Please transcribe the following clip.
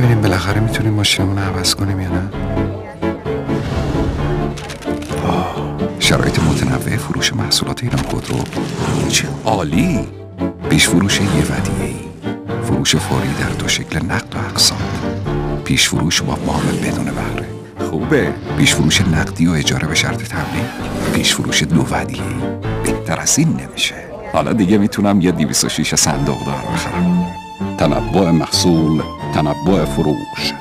بالاخره می‌تونیم ماشینمون رو عوض کنیم یا نه. شرایط متنوع فروش محصولات ایران خودرو. چه عالی. پیش فروش یه ودیه ای فروش فوری در دو شکل نقد و اقساط. پیش فروش با معامل بدون بهره. خوبه. پیش فروش نقدی و اجاره به شرط تملیک پیش فروش دو ودیه ای بهتر از این نمیشه. حالا دیگه می‌تونم یه 206 صندوق دار بخرم. تنوع محصول تنوع فروش